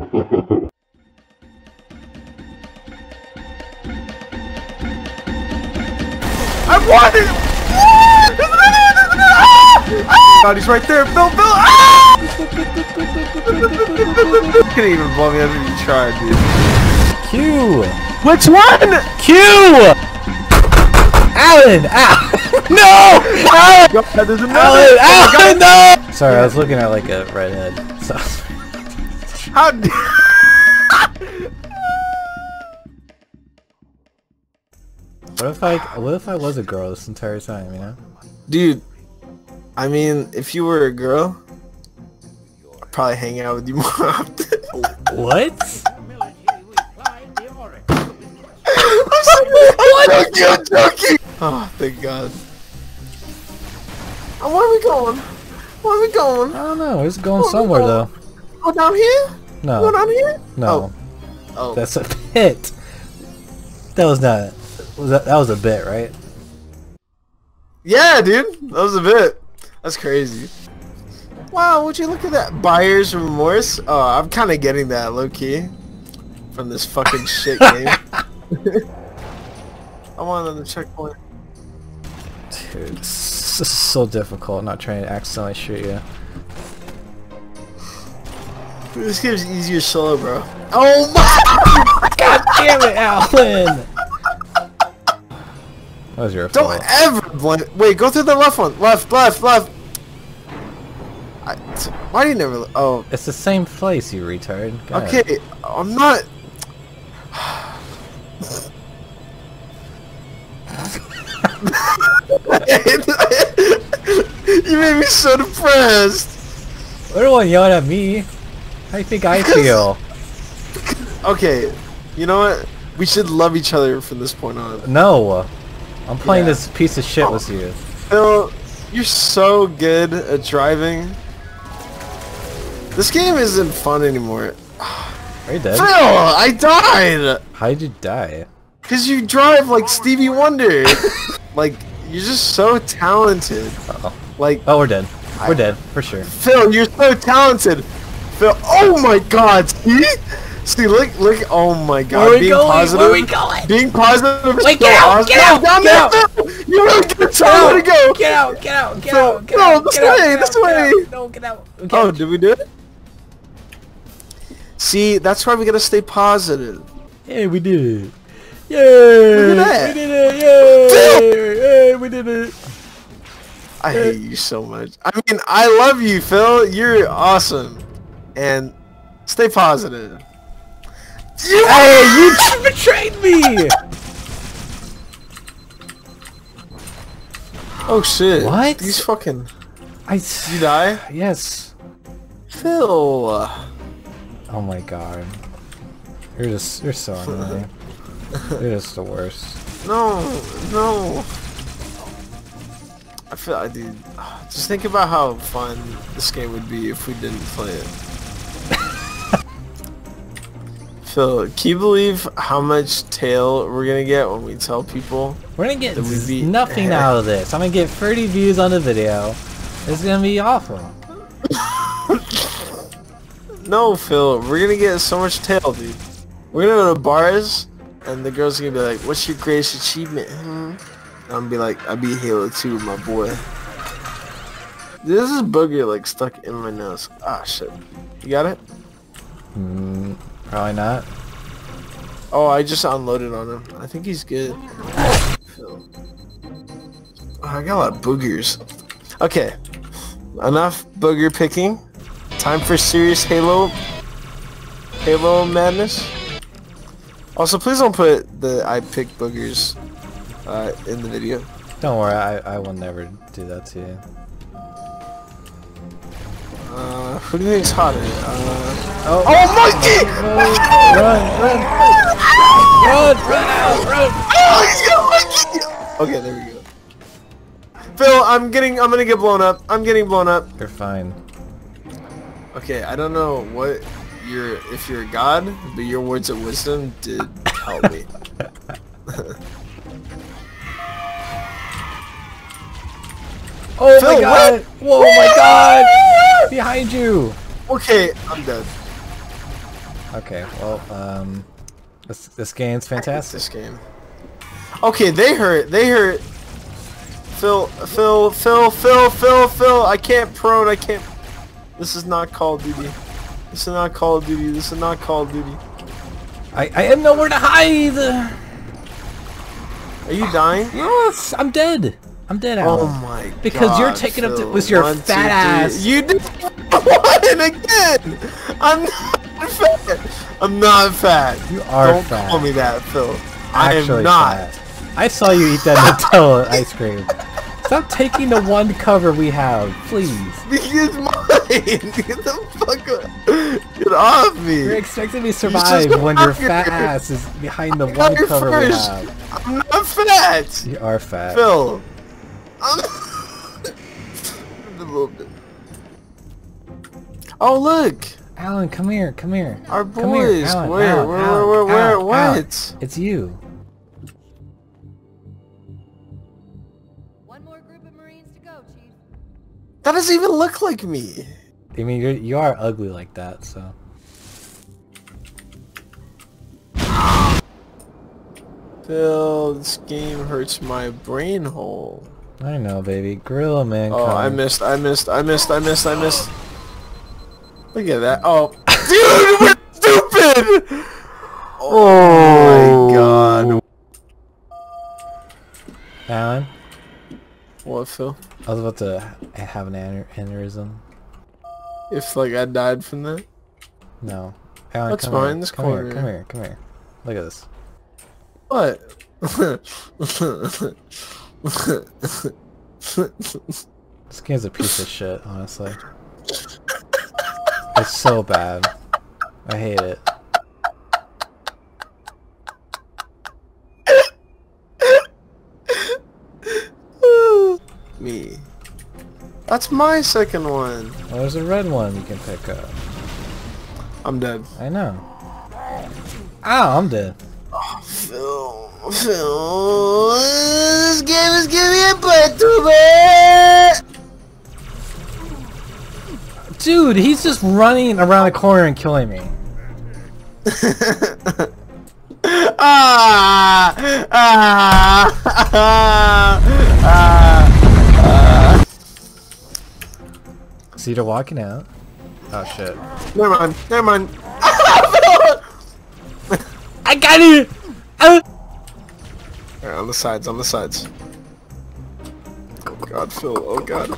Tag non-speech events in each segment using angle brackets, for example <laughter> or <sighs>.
I won it! God, he's right there. Bill, Bill! Ah! you couldn't even blow me up if you tried, dude. Q! Which one? Q! Alan! Ow! <laughs> no! Alan! God, there's another. Alan! Alan! No! Sorry, I was looking at like a redhead. So. How? d- What if I what if I was a girl this entire time, you know? Dude, I mean, if you were a girl, I'd probably hang out with you more <laughs> often. What? I'm joking, I'm joking! Oh, thank God. Oh, where are we going? Where are we going? I don't know, it's going somewhere though. Oh, down here? No. down here? No. Oh, oh. That's a pit. That was not was that that was a bit, right? yeah, dude. That was a bit. That's crazy. Wow, would you look at that? Buyer's remorse? Oh, I'm kind of getting that low key from this fucking shit <laughs> game. <laughs> I want another checkpoint. Dude, this is so difficult not trying to accidentally shoot you. This game's easier solo, bro. Oh my! <laughs> God damn it, Alan! That was your Don't fault. ever blend. Wait, go through the left one. Left, left, left. I, why do you never? Oh, It's the same place, you retard. Go ahead. okay. I'm not. <laughs> you made me so depressed. Everyone yelling at me. You think I feel? Okay, you know what? We should love each other from this point on. No. I'm playing Yeah. this piece of shit with you. Phil, you're so good at driving. This game isn't fun anymore. Are you dead? Phil, I died. How did you die? Cause you drive like Stevie Wonder. <laughs> like you're just so talented. Uh-oh. Like Oh, we're dead. We're dead, for sure. Phil, you're so talented. Phil, oh my God, see, see, look, look, oh my God, Where we being going? positive, Where we going? being positive. Wait, get out, get out, No, down get out. You don't get time to go. Get out, get out, get out, get no, out, this get out, way, get this out, way. get. No, get out. Okay. Oh, did we do it? See, that's why we gotta stay positive. Hey, we did it. Yay! Look at that. We did it! Yay! Yay, we did it! I hate you so much. I mean, I love you, Phil. You're awesome, and stay positive. You Hey, you betrayed me! <laughs> Oh shit! What? These fucking. I. You die, Yes. Phil. Oh my god. You're just. You're so <laughs> annoying. You're just the worst. No, no. I feel I dude. Just think about how fun this game would be if we didn't play it. Phil, can you believe how much tail we're gonna get when we tell people? We're gonna get be- nothing out of this. I'm gonna get 30 views on the video. It's gonna be awful. <laughs> No, Phil, we're gonna get so much tail, dude. We're gonna go to bars, and the girls are gonna be like, "What's your greatest achievement?" Hmm? I'm gonna be like, "I beat Halo 2, my boy." This is booger like stuck in my nose. Ah, shit. You got it? Mm, probably not. Oh, I just unloaded on him. I think he's good. Oh, I got a lot of boogers. Okay, enough booger picking. Time for serious Halo, Halo madness. Also, please don't put the I pick boogers uh, in the video. Don't worry, I, I will never do that to you. Who do you think's hotter? Uh, Oh, oh, monkey! run, run, run, run out, run! Oh, he's got monkey! Okay, there we go. Phil, I'm getting, I'm gonna get blown up. I'm getting blown up. You're fine. Okay, I don't know what your if you're a god, but your words of wisdom did help me. <laughs> Oh Phil, my god! Whoa, my god! Behind you! Okay, I'm dead. Okay, well, um, this this game's fantastic. This game. Okay, they hurt. They hurt. Phil, Phil, Phil, Phil, Phil, Phil. I can't prone. I can't. This is not Call of Duty. This is not Call of Duty. This is not Call of Duty. I I have nowhere to hide. Are you dying? Yes, I'm dead. I'm dead, Alan. Oh my god. Because you're taking up the- with your One, fat three. ass. You did one <laughs> again. I'm not fat. I'm not fat. You are Don't fat. call me that, Phil. I am not. fat. I saw you eat that <laughs> Nutella ice cream. Stop taking the one cover we have, please. <laughs> It's mine. Get the fuck up. Get off me. You're expecting me to just survive when your fucker. fat ass is behind the I one got cover we have. I'm not fat. You are fat. Phil. <laughs> Oh look, Alan, come here, come here. our Come here, boys. Alan, where, Alan, where, Alan, where, where, Alan, where, Alan. what? It's you. One more group of Marines to go, Chief. That doesn't even look like me. I mean, you're, you are ugly like that, so. Phil, this game hurts my brain hole. I know, baby. Gorilla Man. Oh, I missed, I missed, I missed, I missed, I missed. Look at that. Oh, <laughs> dude, we're stupid. Oh, my oh. god. Alan, What, Phil? I was about to have an aneurysm. If like I died from that? No. Alan, That's come fine, Here. this come here, come here, come here. Look at this. What? <laughs> This game's a piece of shit, honestly. It's so bad. I hate it. Me. That's my second one. Well, there's a red one you can pick up. I'm dead. I know. Ow, I'm dead. Oh, Phil, Phil, this game is giving me a butt to bed. Dude, he's just running around the corner and killing me. <laughs> <laughs> ah, ah, ah, ah, See, they're walking out. Oh shit. Never mind. Never mind. <laughs> I got it! Uh, Alright, on the sides. On the sides. Oh God, Phil. Oh God. Phil,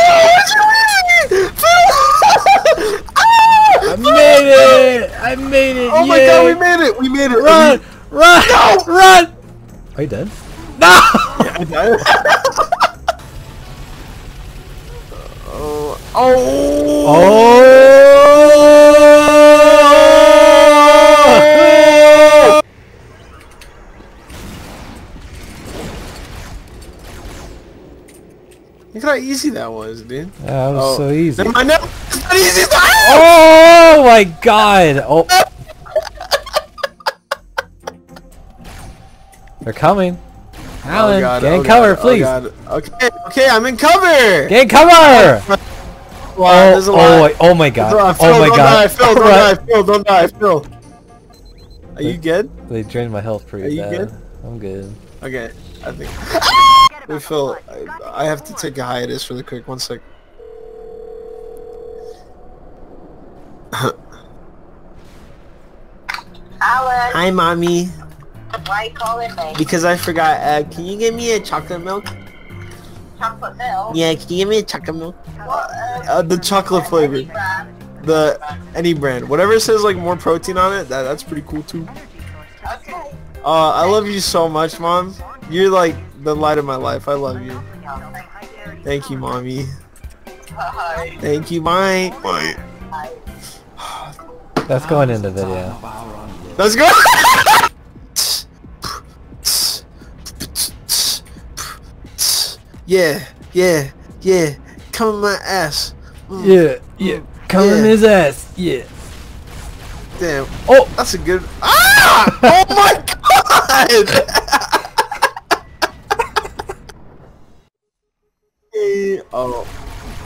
what you mean? Phil! Ah! I made it! I made it! Oh my! God, we made it. We made it. Run! Run! No! Run! Are you dead? No! I died. <laughs> oh. Oh. Oh! Look how easy that was, dude. That was Oh. so easy. Never mind. No, it's not easy. It's not- Oh my god! Oh. They're coming. Oh, Alan, Oh God, get in oh cover, God, oh please. God. Okay, okay, I'm in cover. Get in cover! Wow, Oh, oh, oh my god. Oh Phil, Oh my don't god. Die, Phil, don't die, Phil, don't die, Phil. Are you good? They drained my health pretty Are you bad. good? I'm good. Okay, I think. <laughs> Wait, Phil, I, I have to take a hiatus really quick. One sec. <laughs> Hi, mommy. why you calling me? Because I forgot. Uh, can you give me a chocolate milk? Chocolate milk? Yeah, can you give me a chocolate milk? What, uh, Uh, the chocolate flavor. any brand? The any brand, whatever says like more protein on it. That that's pretty cool too. Okay. Uh, I love you so much, mom. You're like the light of my life. I love you. Thank you, mommy. Bye. Thank you, bye. Bye. That's going in the video. Let's go. yeah, yeah, yeah. Come in my ass. Mm, Yeah, yeah. Come in his ass. Yeah. Damn. Oh! That's a good. Ah! Oh my <laughs> god! Oh.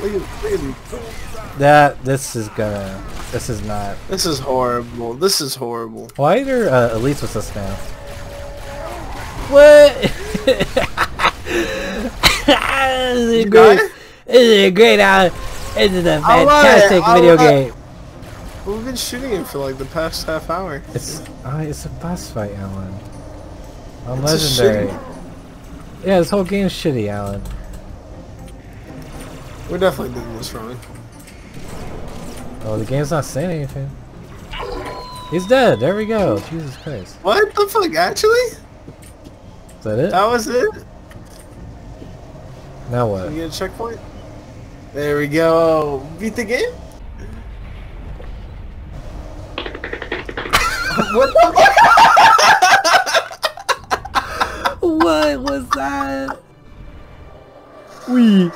Look at, look at these. That this is gonna. This is not. This is horrible. This is horrible. Why are there uh, elites with us now? What? <laughs> this is great. it? This is a great out. This is a it, fantastic video it. game. We've been shooting him for like the past half hour. It's uh, it's a boss fight, Alan. I'm It's legendary. Yeah, this whole game's shitty, Alan. We're definitely doing this wrong. Oh, the game's not saying anything. He's dead. There we go. Jesus Christ. What the fuck? Actually? Is that it? That was it? Now what We what? get a checkpoint? There we go. Beat the game? <laughs> what the fuck? <laughs> What was that? We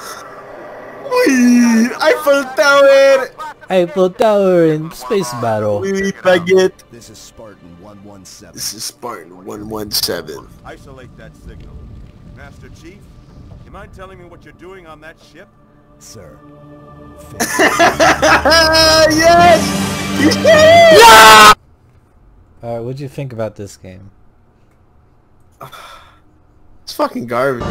Wee! Eiffel Tower! Eiffel Tower in space battle. Wee, baguette. This is Spartan 117. This is Spartan 117. Isolate that signal. Master Chief, you mind telling me what you're doing on that ship? Sir. <laughs> yes! <laughs> You said it! Alright, what'd you think about this game? <sighs> It's fucking garbage.